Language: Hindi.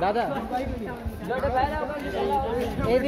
दादा। और